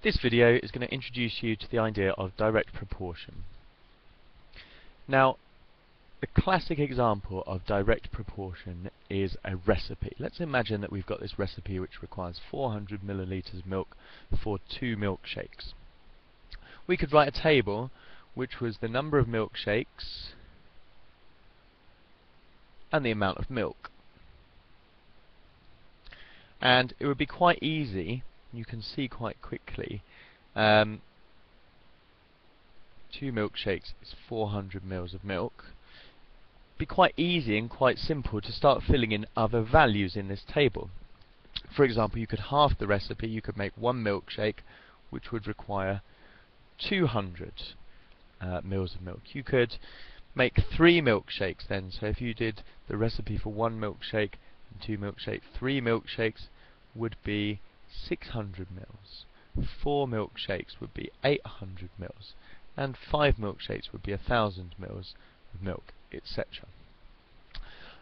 This video is going to introduce you to the idea of direct proportion. Now, the classic example of direct proportion is a recipe. Let's imagine that we've got this recipe which requires 400 milliliters of milk for two milkshakes. We could write a table which was the number of milkshakes and the amount of milk. And it would be quite easy you can see quite quickly. Um, two milkshakes is 400 mils of milk. Be quite easy and quite simple to start filling in other values in this table. For example you could half the recipe you could make one milkshake which would require 200 uh, mils of milk. You could make three milkshakes then. So if you did the recipe for one milkshake and two milkshakes three milkshakes would be 600 mils. Four milkshakes would be 800 mils. And five milkshakes would be 1000 mils of milk, etc.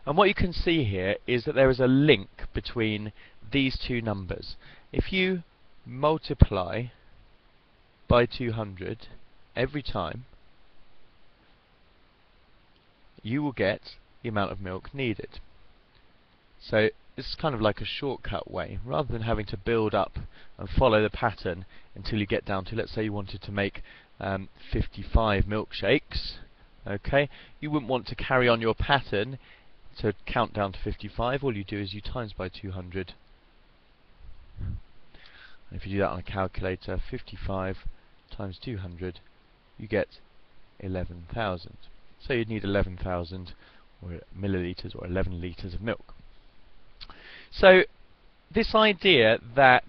And what you can see here is that there is a link between these two numbers. If you multiply by 200 every time, you will get the amount of milk needed. So is kind of like a shortcut way. Rather than having to build up and follow the pattern until you get down to, let's say you wanted to make um, 55 milkshakes, okay, you wouldn't want to carry on your pattern to count down to 55. All you do is you times by 200. And if you do that on a calculator, 55 times 200, you get 11,000. So you'd need 11,000 milliliters or 11 liters of milk. So this idea that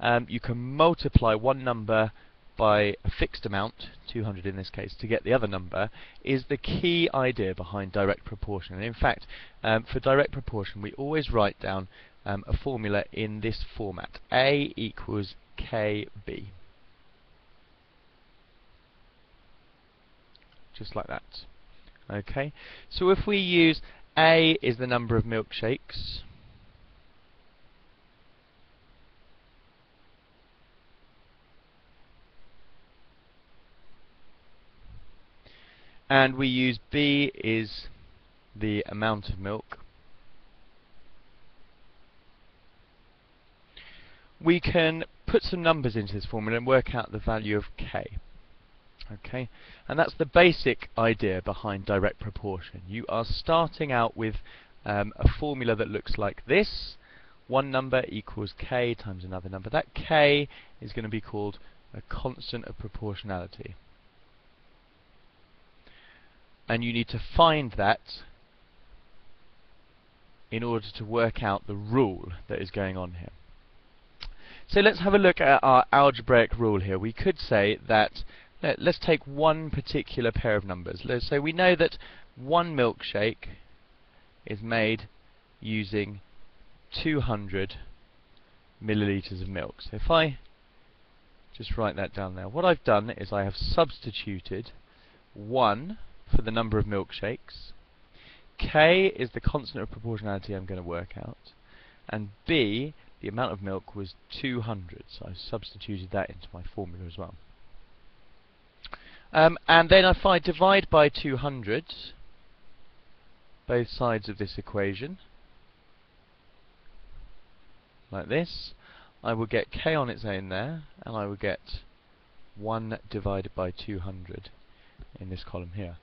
um, you can multiply one number by a fixed amount, 200 in this case, to get the other number, is the key idea behind direct proportion. And in fact, um, for direct proportion, we always write down um, a formula in this format. A equals KB. Just like that. Okay, so if we use A is the number of milkshakes, and we use B is the amount of milk. We can put some numbers into this formula and work out the value of K. Okay, and that's the basic idea behind direct proportion. You are starting out with um, a formula that looks like this. One number equals K times another number. That K is going to be called a constant of proportionality and you need to find that in order to work out the rule that is going on here. So let's have a look at our algebraic rule here. We could say that let, us take one particular pair of numbers. Say we know that one milkshake is made using 200 milliliters of milk. So if I just write that down there, what I've done is I have substituted 1 for the number of milkshakes. K is the constant of proportionality I'm going to work out. And B, the amount of milk was 200, so I substituted that into my formula as well. Um, and then if I divide by 200, both sides of this equation, like this, I will get k on its own there, and I will get 1 divided by 200 in this column here.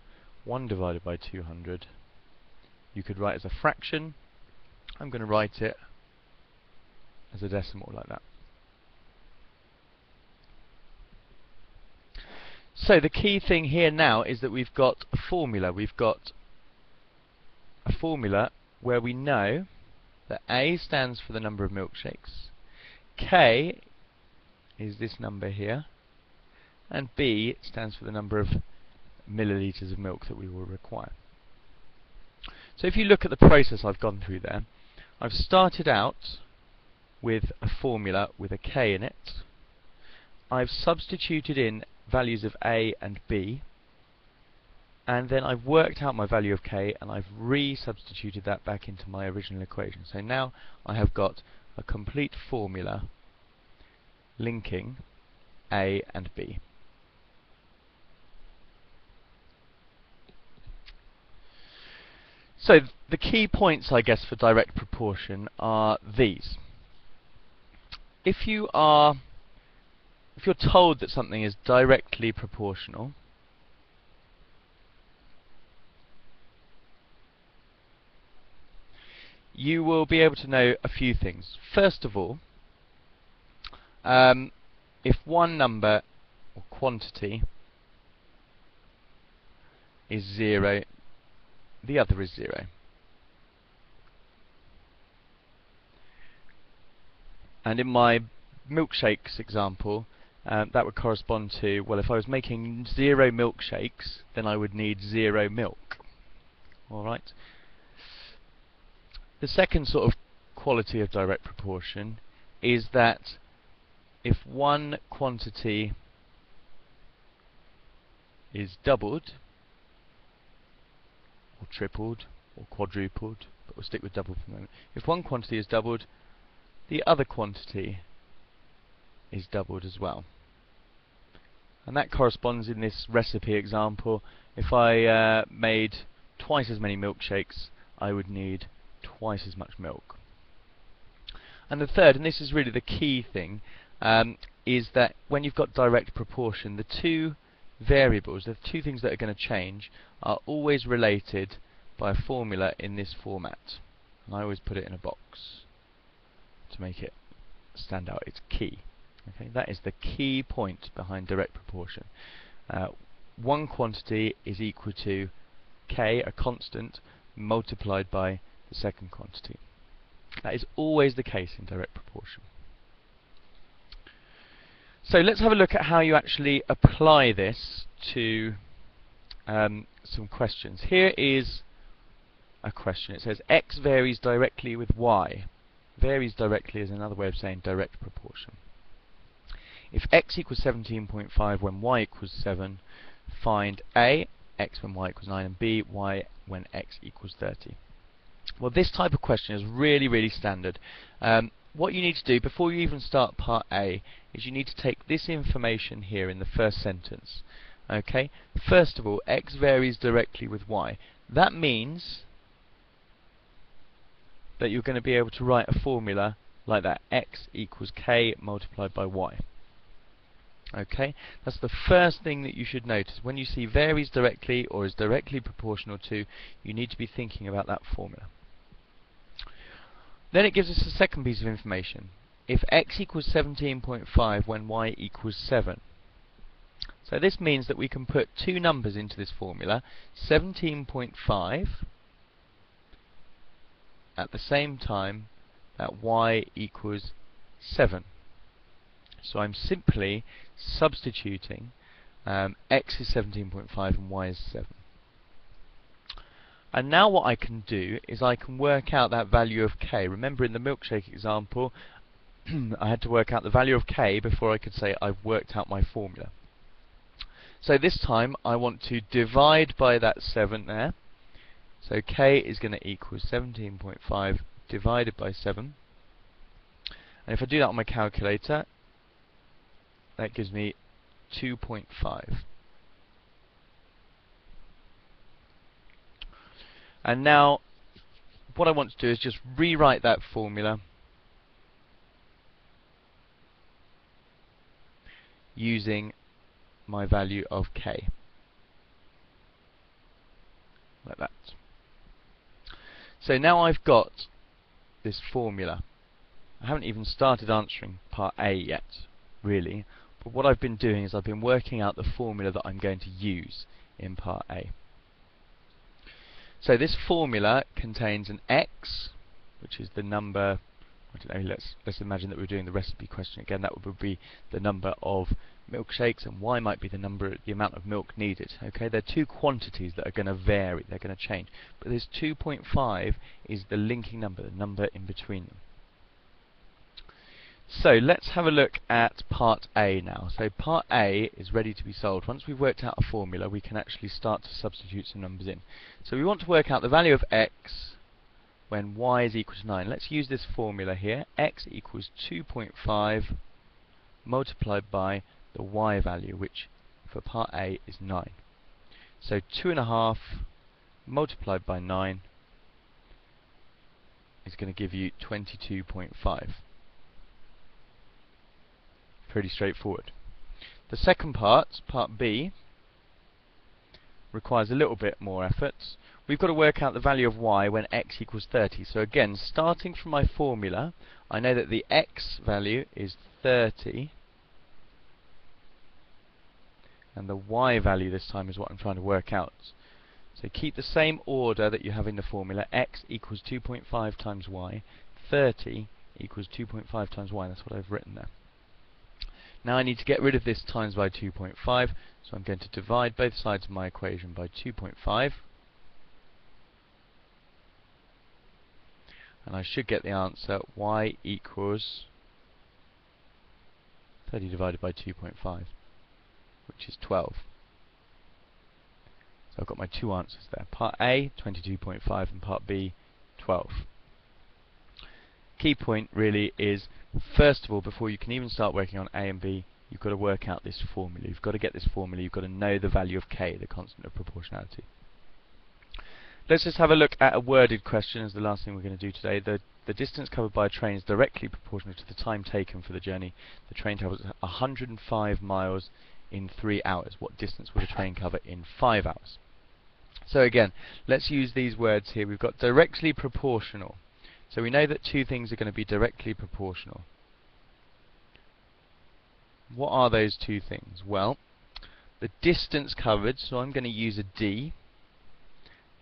1 divided by 200 you could write as a fraction. I'm going to write it as a decimal like that. So the key thing here now is that we've got a formula. We've got a formula where we know that A stands for the number of milkshakes K is this number here and B stands for the number of milliliters of milk that we will require. So if you look at the process I've gone through there, I've started out with a formula with a k in it. I've substituted in values of a and b, and then I've worked out my value of k and I've re-substituted that back into my original equation. So now I have got a complete formula linking A and B. So the key points, I guess, for direct proportion are these. If you are, if you're told that something is directly proportional, you will be able to know a few things. First of all, um, if one number or quantity is 0, the other is 0. And in my milkshakes example, um, that would correspond to, well, if I was making zero milkshakes, then I would need zero milk. Alright? The second sort of quality of direct proportion is that if one quantity is doubled, or tripled, or quadrupled, but we'll stick with double for the moment. If one quantity is doubled, the other quantity is doubled as well. And that corresponds in this recipe example. If I uh, made twice as many milkshakes, I would need twice as much milk. And the third, and this is really the key thing, um, is that when you've got direct proportion, the two variables, the two things that are going to change, are always related by a formula in this format. And I always put it in a box to make it stand out. It's key. Okay, that is the key point behind direct proportion. Uh, one quantity is equal to k, a constant, multiplied by the second quantity. That is always the case in direct proportion. So let's have a look at how you actually apply this to um, some questions. Here is a question. It says x varies directly with y. Varies directly is another way of saying direct proportion. If x equals 17.5 when y equals 7, find a, x when y equals 9, and b, y when x equals 30. Well, this type of question is really, really standard. Um, what you need to do before you even start part A is you need to take this information here in the first sentence. Okay? First of all, x varies directly with y. That means that you're going to be able to write a formula like that. x equals k multiplied by y. Okay? That's the first thing that you should notice. When you see varies directly or is directly proportional to, you need to be thinking about that formula. Then it gives us a second piece of information. If x equals 17.5 when y equals 7. So this means that we can put two numbers into this formula, 17.5 at the same time that y equals 7. So I'm simply substituting um, x is 17.5 and y is 7. And now what I can do is I can work out that value of k. Remember in the milkshake example, I had to work out the value of k before I could say I've worked out my formula. So this time I want to divide by that 7 there. So k is going to equal 17.5 divided by 7. And if I do that on my calculator, that gives me 2.5. And now, what I want to do is just rewrite that formula using my value of k. Like that. So now I've got this formula. I haven't even started answering part A yet, really. But what I've been doing is I've been working out the formula that I'm going to use in part A. So this formula contains an x, which is the number, I don't know, let's, let's imagine that we're doing the recipe question again, that would be the number of milkshakes, and y might be the number, the amount of milk needed. Okay, they're two quantities that are going to vary, they're going to change. But this 2.5 is the linking number, the number in between them. So let's have a look at part A now. So part A is ready to be solved. Once we've worked out a formula, we can actually start to substitute some numbers in. So we want to work out the value of x when y is equal to 9. Let's use this formula here. x equals 2.5 multiplied by the y value, which for part A is 9. So 2.5 multiplied by 9 is going to give you 22.5. Pretty straightforward. The second part, part B, requires a little bit more effort. We've got to work out the value of y when x equals 30. So again, starting from my formula, I know that the x value is 30 and the y value this time is what I'm trying to work out. So keep the same order that you have in the formula. x equals 2.5 times y. 30 equals 2.5 times y. That's what I've written there. Now I need to get rid of this times by 2.5, so I'm going to divide both sides of my equation by 2.5. And I should get the answer y equals 30 divided by 2.5, which is 12. So I've got my two answers there. Part A, 22.5, and Part B, 12 key point really is, first of all, before you can even start working on A and B, you've got to work out this formula. You've got to get this formula. You've got to know the value of k, the constant of proportionality. Let's just have a look at a worded question as the last thing we're going to do today. The, the distance covered by a train is directly proportional to the time taken for the journey. The train travels 105 miles in 3 hours. What distance would a train cover in 5 hours? So again, let's use these words here. We've got directly proportional. So we know that two things are going to be directly proportional. What are those two things? Well, the distance covered, so I'm going to use a d,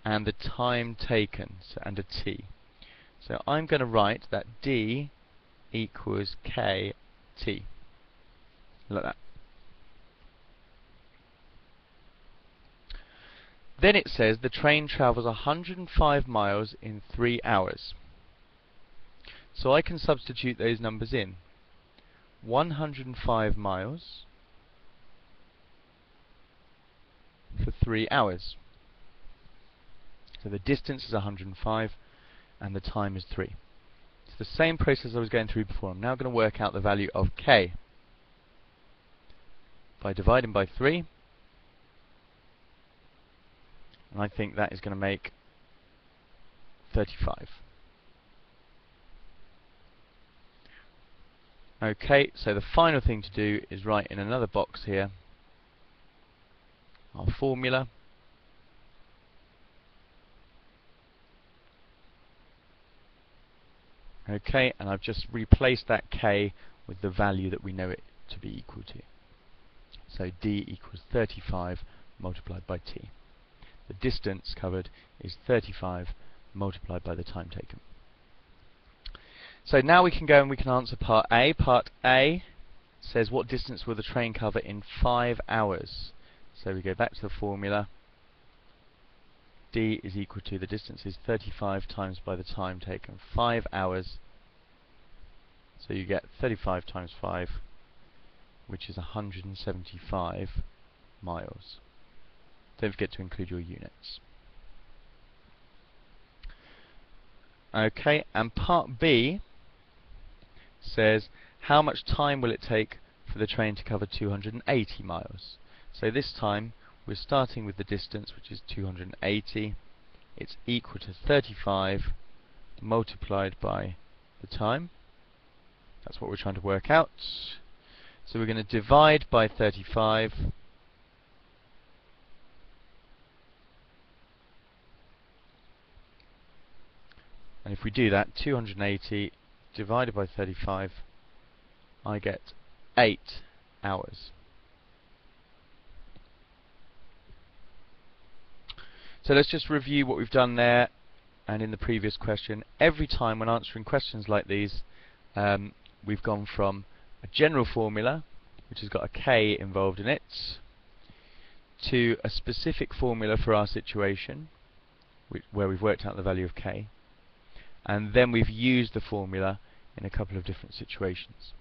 and the time taken, so, and a t. So I'm going to write that d equals kt. Like that. Then it says the train travels 105 miles in 3 hours. So I can substitute those numbers in. 105 miles for 3 hours. So the distance is 105 and the time is 3. It's the same process I was going through before. I'm now going to work out the value of k by dividing by 3 and I think that is going to make 35. Okay, so the final thing to do is write in another box here our formula. Okay, and I've just replaced that k with the value that we know it to be equal to. So d equals 35 multiplied by t. The distance covered is 35 multiplied by the time taken. So now we can go and we can answer part A. Part A says what distance will the train cover in 5 hours? So we go back to the formula. D is equal to the distance is 35 times by the time taken 5 hours. So you get 35 times 5 which is 175 miles. Don't forget to include your units. Okay, and part B says how much time will it take for the train to cover 280 miles. So this time we're starting with the distance which is 280. It's equal to 35 multiplied by the time. That's what we're trying to work out. So we're going to divide by 35 and if we do that 280 divided by 35, I get 8 hours. So let's just review what we've done there and in the previous question. Every time when answering questions like these, um, we've gone from a general formula, which has got a k involved in it, to a specific formula for our situation, where we've worked out the value of k, and then we've used the formula in a couple of different situations.